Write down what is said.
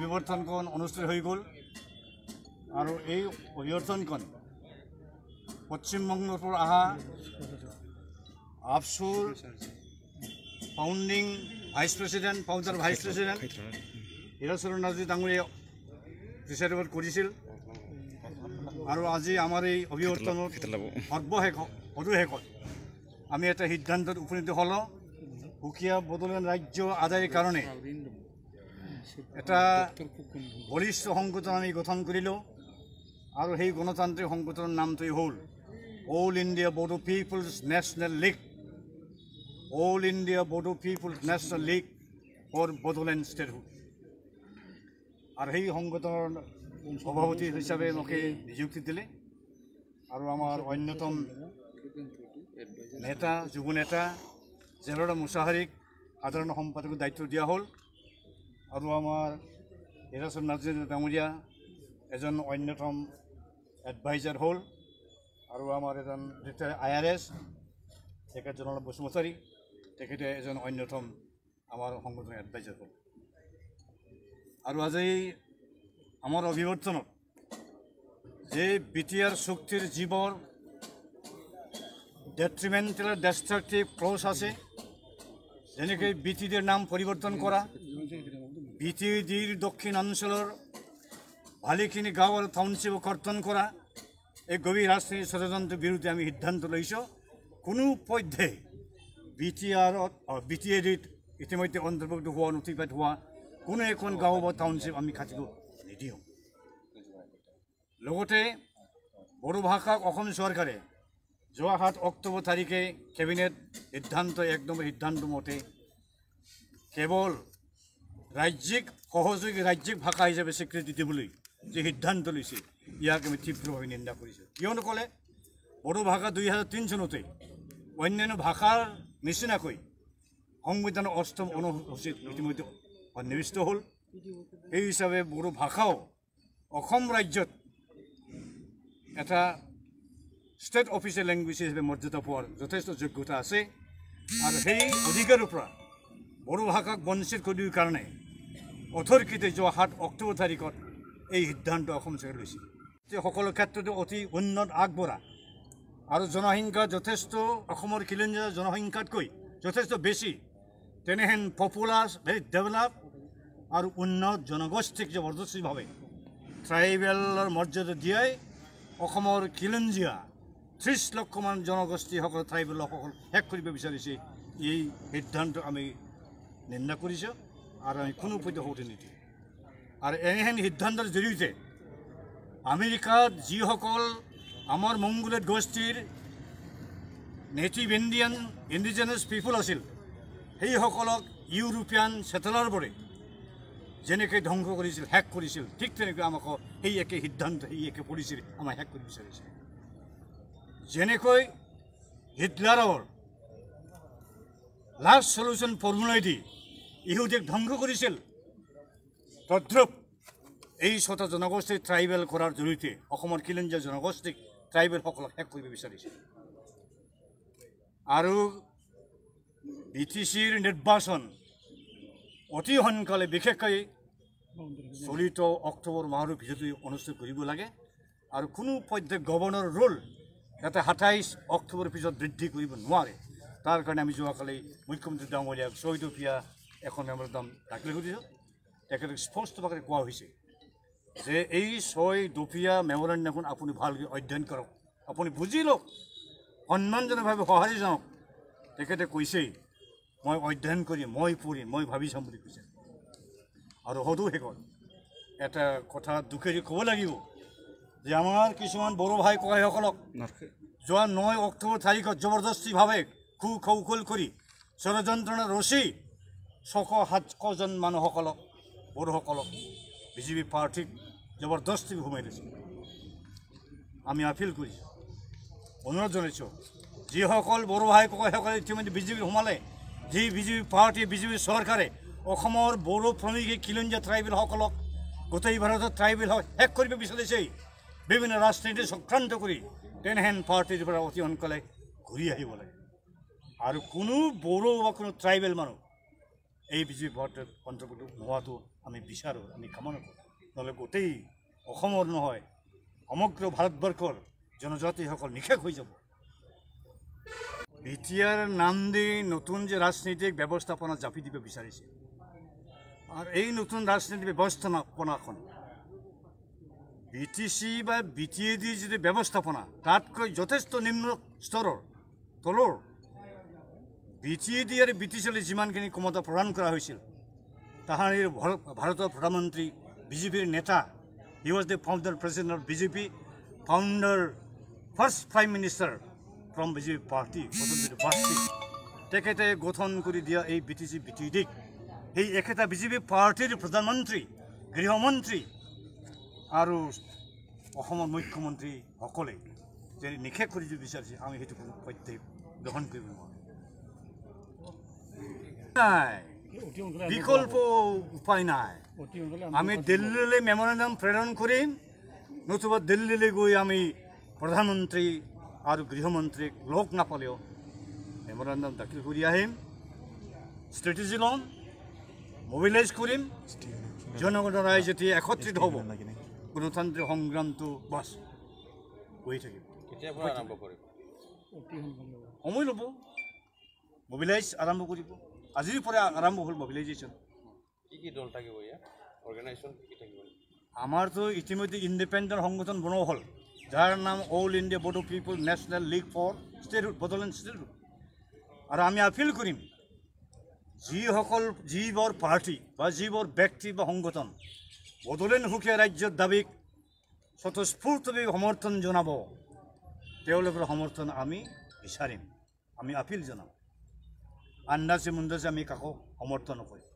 অভিৱৰ্তনখন অনুষ্ঠিত হৈ গ'ল। আৰু এই অভিৱৰ্তনখন পশ্চিমবংগৰ পৰা অহা আফচুৰ founding vice president founder vice president Hiracharan Narzary ডাঙৰীয়া প্ৰিচাইডেবল কৰিছিল। আৰু আজি আমাৰ এই অভিৱৰ্তনত সৰ্বশেষ অদুশেষত আমি এটা সিদ্ধান্তত উপনীত হ'লোঁ। সুকীয়া বড়োলেণ্ড ৰাজ্য আদায়ৰ কাৰণে এটা বলিষ্ঠ সংগঠন আমি গঠন কৰিলোঁ আৰু সেই গণতান্ত্ৰিক সংগঠনৰ নামটোৱেই হ'ল All India Bodo Peoples National League All India Bodo Peoples National League for Bodoland statehood আৰু সেই সংগঠনৰ সভাপতি হিচাপে মোকে নিযুক্তি দিলে। আৰু আমাৰ অন্যতম নেতা যুৱ নেতা জেলৰা মুছাহাৰীক সাধাৰণ সম্পাদকৰ দায়িত্ব দিয়া হ'ল। আৰু আমাৰ হীৰাচন নাৰ্জী ডাঙৰীয়া এজন অন্যতম এডভাইজাৰ হ'ল আৰু আমাৰ এজন আই আৰ এছ তেখেত জনল বসুমতাৰী তেখেতে এজন অন্যতম আমাৰ সংগঠনৰ এডভাইজাৰ হ'ল। আৰু আজি আমাৰ অভিৱৰ্তনত যে বি টি আৰ চুক্তিৰ জীৱৰ ডেট্ৰিমেণ্টেল ডেষ্ট্ৰাকটিভ ক্লজ আছে, যেনেকৈ বি টি ডিৰ নাম পৰিৱৰ্তন কৰা বি টি ডিৰ দক্ষিণ অঞ্চলৰ ভালেখিনি গাঁও আৰু টাউনশ্বিপ কৰ্তন কৰা এই গভীৰ ৰাজনীতি ষড়যন্ত্ৰৰ বিৰুদ্ধে আমি সিদ্ধান্ত লৈছোঁ কোনো পধ্যে এ ডিত ইতিমধ্যে অন্তৰ্ভুক্ত হোৱা নথিপাত হোৱা কোনো এখন গাঁও বা টাউনশ্বিপ আমি কাটিব নিদিওঁ লগতে বড়ো ভাষাক অসম চৰকাৰে যোৱা সাত অক্টোবৰ তাৰিখে কেবিনেট সিদ্ধান্ত এক নম্বৰ সিদ্ধান্ত মতে কেৱল ৰাজ্যিক সহযোগী ৰাজ্যিক ভাষা হিচাপে স্বীকৃতি দিবলৈ যি সিদ্ধান্ত লৈছে ইয়াক আমি তীব্ৰভাৱে নিন্দা কৰিছোঁ। কিয়নো ক'লে বড়ো ভাষা দুই হাজাৰ তিনি চনতেই অন্যান্য ভাষাৰ নিচিনাকৈ সংবিধানৰ অষ্টম অনুসূচীত ইতিমধ্যে সন্নিৱিষ্ট হ'ল। সেই হিচাপে বড়ো ভাষাও অসম ৰাজ্যত এটা ষ্টেট অফিচিয়েল লেংগুৱেজ হিচাপে মৰ্যাদা পোৱাৰ যথেষ্ট যোগ্যতা আছে। আৰু সেই অধিকাৰৰ পৰা বড়ো ভাষাক বঞ্চিত কৰি কাৰণে অথৰিকৃতে যোৱা সাত অক্টোবৰ তাৰিখত এই সিদ্ধান্ত অসম চৰকাৰে লৈছিল সকলো ক্ষেত্ৰতে অতি উন্নত আগবঢ়া আৰু জনসংখ্যা যথেষ্ট অসমৰ খিলঞ্জীয়া জনসংখ্যাতকৈ যথেষ্ট বেছি তেনেহেন পপুলাৰ ভেৰি ডেভেলপ আৰু উন্নত জনগোষ্ঠীক জবৰদস্তিভাৱে ট্ৰাইবেলৰ মৰ্যাদা দিয়াই অসমৰ খিলঞ্জীয়া ত্ৰিছ লক্ষমান জনগোষ্ঠীসকল ট্ৰাইবেল লোকসকল শেষ কৰিব বিচাৰিছে এই সিদ্ধান্ত আমি নিন্দা কৰিছোঁ। আৰু আমি কোনো হওঁতে নিদিওঁ আৰু এনেহেন সিদ্ধান্তৰ জৰিয়তে আমেৰিকাত যিসকল আমাৰ মংগোলেট গোষ্ঠীৰ নেটিভ ইণ্ডিয়ান ইণ্ডিজিনাছ পিপুল আছিল। সেইসকলক ইউৰোপীয়ান ছেটেলাৰবোৰে যেনেকৈ ধ্বংস কৰিছিল শেষ কৰিছিল ঠিক তেনেকৈ আমাক সেই একে সিদ্ধান্ত সেই একে পলিচিৰ আমাক শেষ কৰিব বিচাৰিছে। যেনেকৈ হিটলাৰৰ লাষ্ট চলিউশ্যন ফৰ্মুলাইদি ইহুদিক ধ্বংস কৰিছিল তদ্ৰূপ এই ছটা জনগোষ্ঠীক ট্ৰাইবেল কৰাৰ জৰিয়তে অসমৰ খিলঞ্জীয়া জনগোষ্ঠীক ট্ৰাইবেলসকলক শেষ কৰিব বিচাৰিছে আৰু বি টি চিৰ নিৰ্বাচন অতি সোনকালে বিশেষকৈ চলিত অক্টোবৰ মাহৰ ভিতৰতে অনুষ্ঠিত কৰিব লাগে আৰু কোনো পধ্যে গভৰ্ণৰ ৰোল যাতে সাতাইছ অক্টোবৰৰ পিছত বৃদ্ধি কৰিব নোৱাৰে। তাৰ কাৰণে আমি যোৱাকালি মুখ্যমন্ত্ৰী ডাঙৰীয়াক ছয়দপীয়া এখন মেমৰেণ্ডাম দাখিল কৰিছোঁ তেখেতক স্পষ্টভাৱে কোৱা হৈছে যে এই ছয় দপীয়া মেমৰেণ্ডামখন আপুনি ভালকৈ অধ্যয়ন কৰক। আপুনি বুজি লওক সন্মানজনকভাৱে সঁহাৰি যাওক তেখেতে কৈছেই মই অধ্যয়ন কৰিম মই পঢ়িম মই ভাবি চাম বুলি কৈছে। আৰু সদৌ শেষত এটা কথা দুখেৰি ক'ব লাগিব যে আমাৰ কিছুমান বড়ো ভাই ককাইসকলক যোৱা ন অক্টোবৰ তাৰিখত জবৰদস্তিভাৱে খু খৌখল কৰি ষড়যন্ত্ৰণা ৰচি ছশ সাতশজন মানুহসকলক বড়োসকলক বিজেপি পাৰ্টীক জবৰদস্তি সোমাই দিছে। আমি আপিল কৰিছোঁ। অনুৰোধ জনাইছোঁ যিসকল বড়ো ভাই ককাইসকলে ইতিমধ্যে বিজেপি সোমালে। যি বিজেপি পাৰ্টী বিজেপি চৰকাৰে অসমৰ বড়ো শ্ৰমিক খিলঞ্জীয়া ট্ৰাইবেলসকলক গোটেই ভাৰতত ট্ৰাইবেল শেষ কৰিব বিচাৰিছে বিভিন্ন ৰাজনীতি চক্ৰান্ত কৰি তেনেহেন পাৰ্টীৰ পৰা অতি সোনকালে ঘূৰি আহিব লাগে। আৰু কোনো বড়ো বা কোনো ট্ৰাইবেল মানুহ এই বিজেপি পাৰ্টীৰ অন্তৰ্গত নোহোৱাটো আমি বিচাৰোঁ আমি কামনা কৰোঁ। নহ'লে গোটেই অসমৰ নহয় সমগ্ৰ ভাৰতবৰ্ষৰ জনজাতিসকল নিশেষ হৈ যাব। বি টি আৰ নাম দি নতুন যে ৰাজনৈতিক ব্যৱস্থাপনা জাপি দিব বিচাৰিছে আৰু এই নতুন ৰাজনৈতিক ব্যৱস্থাপনাখন বি টি চি বা বি টি এ ডি যিটো ব্যৱস্থাপনা তাতকৈ যথেষ্ট নিম্ন স্তৰৰ তলৰ বি টি এ ডি আৰু বি টি চিলৈ যিমানখিনি ক্ষমতা প্ৰদান কৰা হৈছিল তাহাঁৰ ভাৰতৰ প্ৰধানমন্ত্ৰী বিজেপিৰ নেতা he was the founder president of BJP founder first prime minister from BJP party party তেখেতে গঠন কৰি দিয়া এই B T C B T ডিক সেই একেটা বিজেপি পাৰ্টীৰ প্ৰধানমন্ত্ৰী গৃহমন্ত্ৰী আৰু অসমৰ মুখ্যমন্ত্ৰীসকলে যে নিষেধ কৰি দিব বিচাৰিছে আমি সেইটো কোনো প্ৰত্যেক গ্ৰহণ কৰিব নোৱাৰোঁ। নাই। বিকল্প উপায় নাই। আমি দিল্লীলৈ মেমৰেণ্ডাম প্ৰেৰণ কৰিম নতুবা দিল্লীলৈ গৈ আমি প্ৰধানমন্ত্ৰী আৰু গৃহমন্ত্ৰীক লগ নাপালেও মেমৰেণ্ডাম দাখিল কৰি আহিম ষ্ট্ৰেটেজি ল'ম মবিলাইজ কৰিম জনগণৰ ৰাইজ যেতিয়া একত্ৰিত হ'ব গণতান্ত্ৰিক সংগ্ৰামটো বাছ হৈ থাকিব। সময় ল'ব। মবিলাইজ আৰম্ভ কৰিব। আজিৰ পৰা আৰম্ভ হ'ল মবিলাইজেশ্যন কি কি দল থাকিব ইয়াত? অৰ্গেনাইজেশ্যন কি কি থাকিব? আমাৰতো ইতিমধ্যে ইণ্ডিপেণ্ডেণ্ট সংগঠন বনোৱা হ'ল। যাৰ নাম All India Bodo People National League for statehood Bodoland statehood আৰু আমি আপিল কৰিম যিসকল যিবোৰ পাৰ্টি বা যিবোৰ ব্যক্তি বা সংগঠন বড়োলেণ্ড সুকীয়া ৰাজ্যৰ দাবীক স্বতঃস্ফূৰ্তভাৱে সমৰ্থন জনাব তেওঁলোকৰ সমৰ্থন আমি বিচাৰিম। আমি আপিল জনাম। আন্দাজে মুন্দাজে আমি কাকো সমৰ্থন নকৰিম